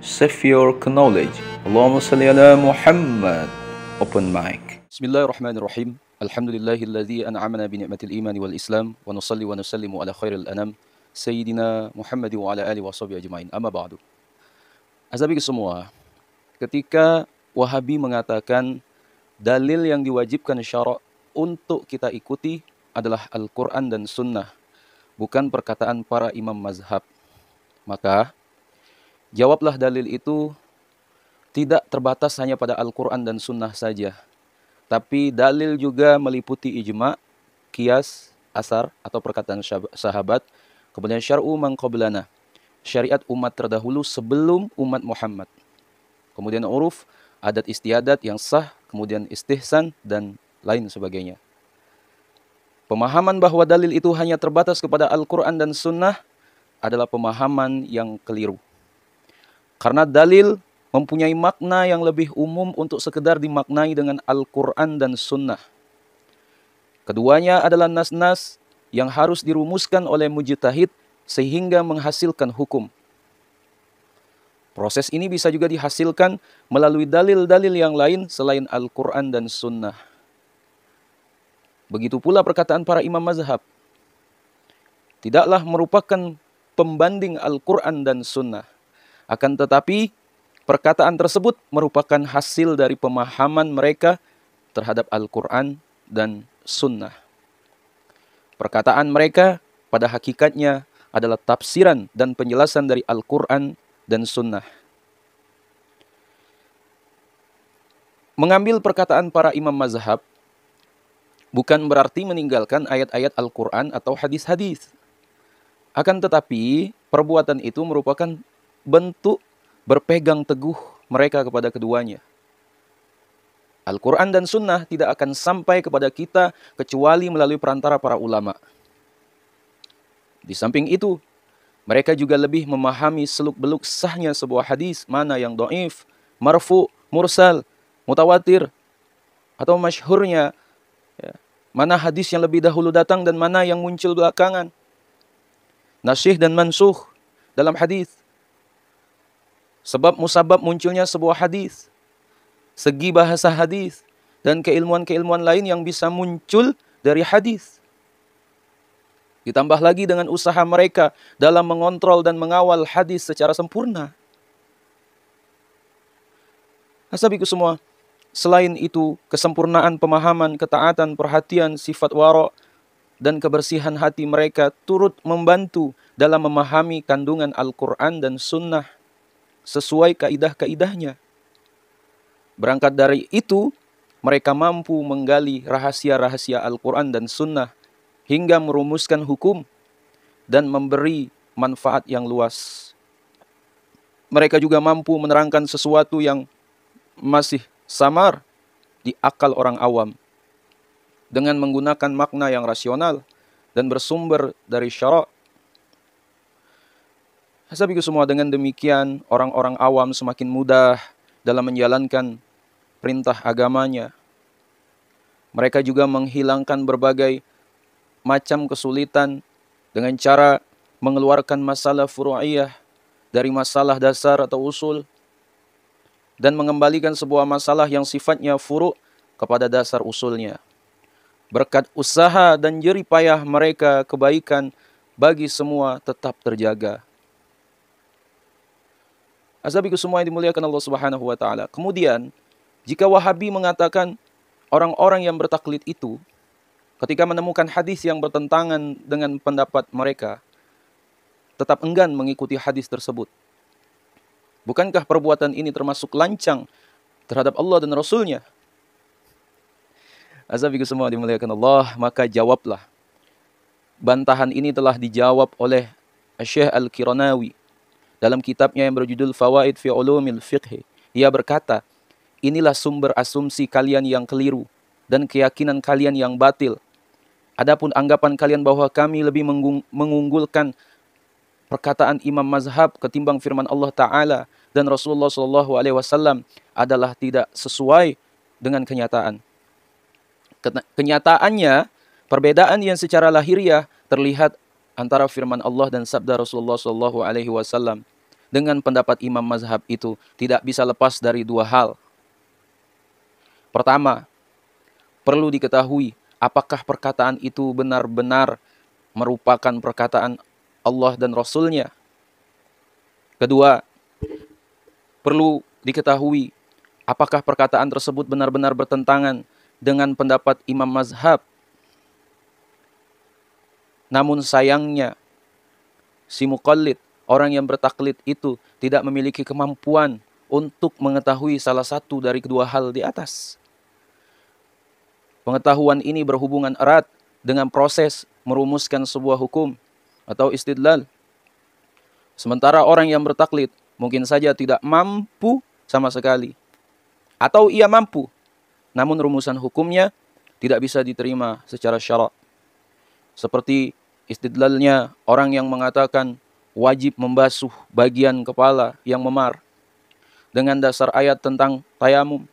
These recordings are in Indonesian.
save your knowledge. Allahumma salli ala Muhammad. Open mic. Bismillahirrahmanirrahim. Alhamdulillahilladzi an'amana bi ni'matil iman wal islam wa nusalli wa nusallimu ala khairil anam sayyidina Muhammad wa ala alihi washabihi ajmain. Amma ba'du. Azabi semua, ketika Wahabi mengatakan dalil yang diwajibkan syarak untuk kita ikuti adalah Al-Quran dan Sunnah, bukan perkataan para imam mazhab. Maka jawablah dalil itu tidak terbatas hanya pada Al-Quran dan Sunnah saja tapi dalil juga meliputi ijma, kias, asar atau perkataan sahabat, kemudian syar'u man qablana, syariat umat terdahulu sebelum umat Muhammad. Kemudian uruf, adat istiadat yang sah, kemudian istihsan dan lain sebagainya. Pemahaman bahwa dalil itu hanya terbatas kepada Al-Quran dan Sunnah adalah pemahaman yang keliru. Karena dalil mempunyai makna yang lebih umum untuk sekedar dimaknai dengan Al-Quran dan Sunnah. Keduanya adalah nas-nas yang harus dirumuskan oleh mujtahid sehingga menghasilkan hukum. Proses ini bisa juga dihasilkan melalui dalil-dalil yang lain selain Al-Quran dan Sunnah. Begitu pula perkataan para imam mazhab. Tidaklah merupakan pembanding Al-Quran dan Sunnah. Akan tetapi, Perkataan tersebut merupakan hasil dari pemahaman mereka terhadap Al-Quran dan Sunnah. Perkataan mereka pada hakikatnya adalah tafsiran dan penjelasan dari Al-Quran dan Sunnah. Mengambil perkataan para imam mazhab bukan berarti meninggalkan ayat-ayat Al-Quran atau hadis-hadis. Akan tetapi, perbuatan itu merupakan bentuk berpegang teguh mereka kepada keduanya. Al-Quran dan Sunnah tidak akan sampai kepada kita kecuali melalui perantara para ulama. Di samping itu, mereka juga lebih memahami seluk-beluk sahnya sebuah hadis, mana yang do'if, marfu, mursal, mutawatir, atau masyhurnya, ya, mana hadis yang lebih dahulu datang dan mana yang muncul belakangan. Nasyih dan mansuh dalam hadis. Sebab musabab munculnya sebuah hadis, segi bahasa hadis, dan keilmuan-keilmuan lain yang bisa muncul dari hadis. Ditambah lagi dengan usaha mereka dalam mengontrol dan mengawal hadis secara sempurna. Asabiku semua, selain itu kesempurnaan pemahaman, ketaatan, perhatian, sifat warok, dan kebersihan hati mereka turut membantu dalam memahami kandungan Al-Quran dan Sunnah sesuai kaidah-kaidahnya. Berangkat dari itu, mereka mampu menggali rahasia-rahasia Al-Quran dan Sunnah hingga merumuskan hukum dan memberi manfaat yang luas. Mereka juga mampu menerangkan sesuatu yang masih samar di akal orang awam dengan menggunakan makna yang rasional dan bersumber dari syarak Hasabiku semua dengan demikian orang-orang awam semakin mudah dalam menjalankan perintah agamanya. Mereka juga menghilangkan berbagai macam kesulitan dengan cara mengeluarkan masalah furu'iyah dari masalah dasar atau usul dan mengembalikan sebuah masalah yang sifatnya furu' kepada dasar usulnya. Berkat usaha dan jerih payah mereka kebaikan bagi semua tetap terjaga. Azabiku semua yang dimuliakan Allah Subhanahu wa taala. Kemudian, jika Wahabi mengatakan orang-orang yang bertaklid itu ketika menemukan hadis yang bertentangan dengan pendapat mereka tetap enggan mengikuti hadis tersebut. Bukankah perbuatan ini termasuk lancang terhadap Allah dan Rasulnya? Azabiku semua dimuliakan Allah, maka jawablah. Bantahan ini telah dijawab oleh Syekh Al-Kiranawi dalam kitabnya yang berjudul Fawaid fi Ulumil Fiqh. Ia berkata, inilah sumber asumsi kalian yang keliru dan keyakinan kalian yang batil. Adapun anggapan kalian bahwa kami lebih mengunggulkan perkataan imam mazhab ketimbang firman Allah Ta'ala dan Rasulullah Shallallahu Alaihi Wasallam adalah tidak sesuai dengan kenyataan. Kenyataannya, perbedaan yang secara lahiriah terlihat antara firman Allah dan sabda Rasulullah Shallallahu Alaihi Wasallam dengan pendapat imam mazhab itu tidak bisa lepas dari dua hal. Pertama, perlu diketahui apakah perkataan itu benar-benar merupakan perkataan Allah dan Rasulnya. Kedua, perlu diketahui apakah perkataan tersebut benar-benar bertentangan dengan pendapat imam mazhab. Namun sayangnya, si mukallid, orang yang bertaklid itu tidak memiliki kemampuan untuk mengetahui salah satu dari kedua hal di atas. Pengetahuan ini berhubungan erat dengan proses merumuskan sebuah hukum atau istidlal. Sementara orang yang bertaklid mungkin saja tidak mampu sama sekali. Atau ia mampu, namun rumusan hukumnya tidak bisa diterima secara syarak. Seperti istidlalnya orang yang mengatakan wajib membasuh bagian kepala yang memar dengan dasar ayat tentang tayamum.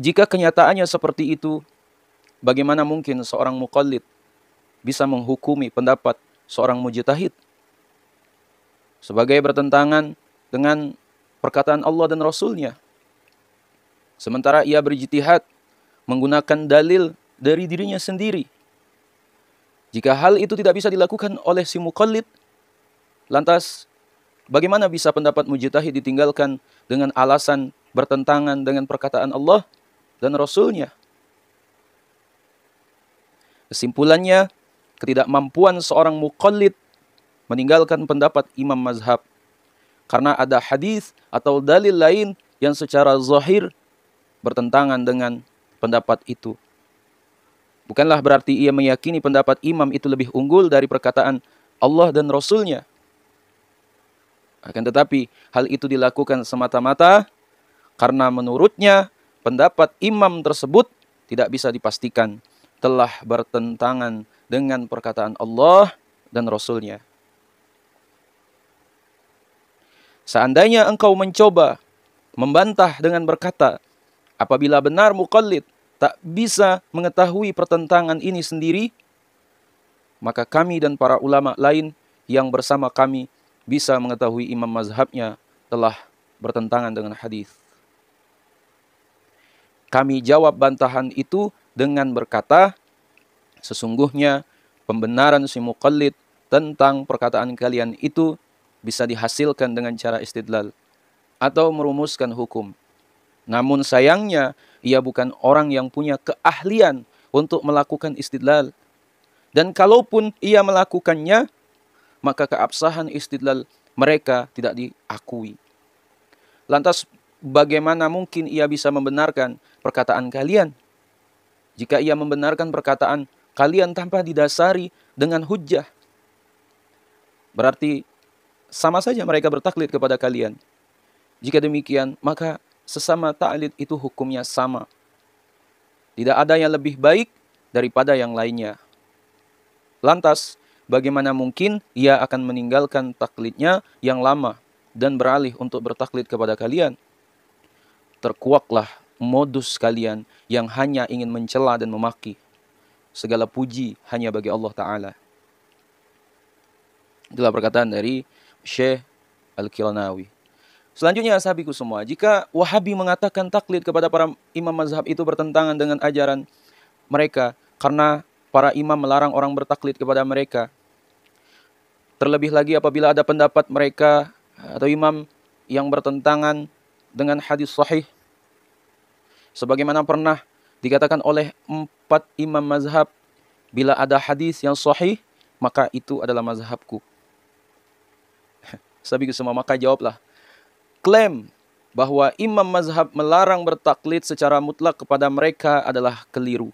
Jika kenyataannya seperti itu, bagaimana mungkin seorang mukallid bisa menghukumi pendapat seorang mujtahid sebagai bertentangan dengan perkataan Allah dan Rasulnya. Sementara ia berjitihad menggunakan dalil dari dirinya sendiri. Jika hal itu tidak bisa dilakukan oleh si mukallid, lantas bagaimana bisa pendapat mujtahid ditinggalkan dengan alasan bertentangan dengan perkataan Allah dan Rasulnya? Kesimpulannya, ketidakmampuan seorang mukallid meninggalkan pendapat imam mazhab karena ada hadis atau dalil lain yang secara zahir bertentangan dengan pendapat itu. Bukanlah berarti ia meyakini pendapat imam itu lebih unggul dari perkataan Allah dan Rasulnya. Akan tetapi hal itu dilakukan semata-mata karena menurutnya pendapat imam tersebut tidak bisa dipastikan telah bertentangan dengan perkataan Allah dan Rasulnya. Seandainya engkau mencoba membantah dengan berkata, apabila benar mukallid tak bisa mengetahui pertentangan ini sendiri, maka kami dan para ulama lain yang bersama kami bisa mengetahui imam mazhabnya telah bertentangan dengan hadis. Kami jawab bantahan itu dengan berkata, sesungguhnya pembenaran si mukallid tentang perkataan kalian itu bisa dihasilkan dengan cara istidlal atau merumuskan hukum. Namun sayangnya ia bukan orang yang punya keahlian untuk melakukan istidlal. Dan kalaupun ia melakukannya, maka keabsahan istidlal mereka tidak diakui. Lantas bagaimana mungkin ia bisa membenarkan perkataan kalian? Jika ia membenarkan perkataan kalian tanpa didasari dengan hujah. Berarti sama saja mereka bertaklid kepada kalian. Jika demikian, maka sesama taklid itu hukumnya sama. Tidak ada yang lebih baik daripada yang lainnya. Lantas, bagaimana mungkin ia akan meninggalkan taklidnya yang lama dan beralih untuk bertaklid kepada kalian? Terkuaklah modus kalian yang hanya ingin mencela dan memaki. Segala puji hanya bagi Allah Ta'ala. Itulah perkataan dari Syekh Al-Kilanawi. Selanjutnya sahabiku semua, jika Wahabi mengatakan taklid kepada para imam mazhab itu bertentangan dengan ajaran mereka karena para imam melarang orang bertaklid kepada mereka. Terlebih lagi apabila ada pendapat mereka atau imam yang bertentangan dengan hadis sahih. Sebagaimana pernah dikatakan oleh empat imam mazhab, bila ada hadis yang sahih, maka itu adalah mazhabku. Sabi semua maka jawablah. Klaim bahwa imam mazhab melarang bertaklid secara mutlak kepada mereka adalah keliru.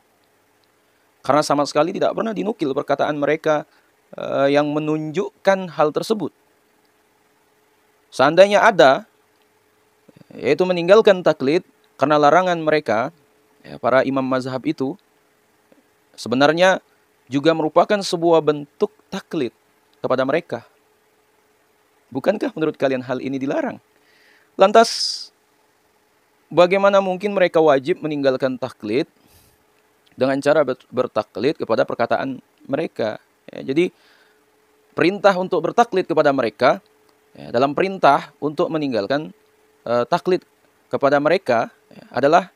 Karena sama sekali tidak pernah dinukil perkataan mereka uh, yang menunjukkan hal tersebut. Seandainya ada, yaitu meninggalkan taklid karena larangan mereka, ya, para imam mazhab itu, sebenarnya juga merupakan sebuah bentuk taklid kepada mereka. Bukankah menurut kalian hal ini dilarang? Lantas, bagaimana mungkin mereka wajib meninggalkan taklid dengan cara bertaklid kepada perkataan mereka? Ya, jadi, perintah untuk bertaklid kepada mereka, ya, dalam perintah untuk meninggalkan uh, taklid kepada mereka ya, adalah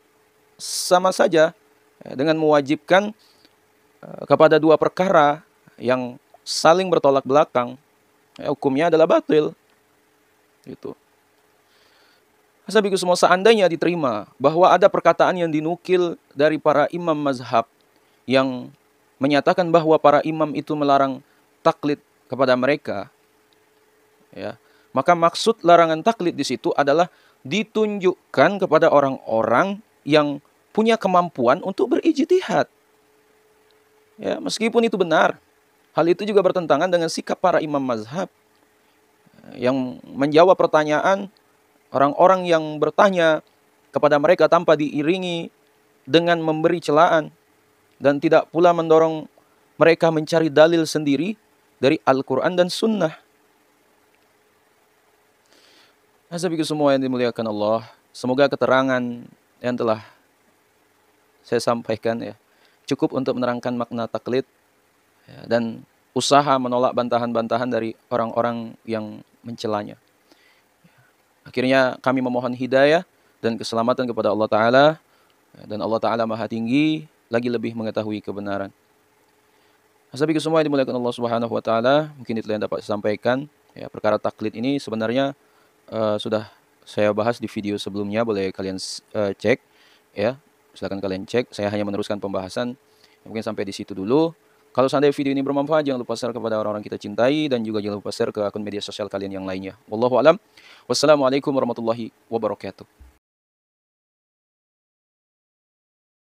sama saja ya, dengan mewajibkan uh, kepada dua perkara yang saling bertolak belakang, ya, hukumnya adalah batil. Hasabiku semua seandainya diterima bahwa ada perkataan yang dinukil dari para imam mazhab yang menyatakan bahwa para imam itu melarang taklid kepada mereka, ya, maka maksud larangan taklid di situ adalah ditunjukkan kepada orang-orang yang punya kemampuan untuk berijtihad. Ya, meskipun itu benar, hal itu juga bertentangan dengan sikap para imam mazhab yang menjawab pertanyaan orang-orang yang bertanya kepada mereka tanpa diiringi dengan memberi celaan dan tidak pula mendorong mereka mencari dalil sendiri dari Al-Quran dan Sunnah. Hasabiku semua yang dimuliakan Allah, semoga keterangan yang telah saya sampaikan ya cukup untuk menerangkan makna taklid ya, dan usaha menolak bantahan-bantahan dari orang-orang yang mencelanya. Akhirnya kami memohon hidayah dan keselamatan kepada Allah Ta'ala. Dan Allah Ta'ala maha tinggi, lagi lebih mengetahui kebenaran. Hasabi semua yang dimuliakan Allah Subhanahu Wa Ta'ala, mungkin itu yang dapat saya sampaikan. Ya, perkara taklid ini sebenarnya uh, sudah saya bahas di video sebelumnya, boleh kalian uh, cek. Ya, silakan kalian cek. Saya hanya meneruskan pembahasan. Mungkin sampai di situ dulu. Kalau seandainya video ini bermanfaat, jangan lupa share kepada orang-orang kita cintai dan juga jangan lupa share ke akun media sosial kalian yang lainnya. Wallahu alam. Wassalamualaikum warahmatullahi wabarakatuh.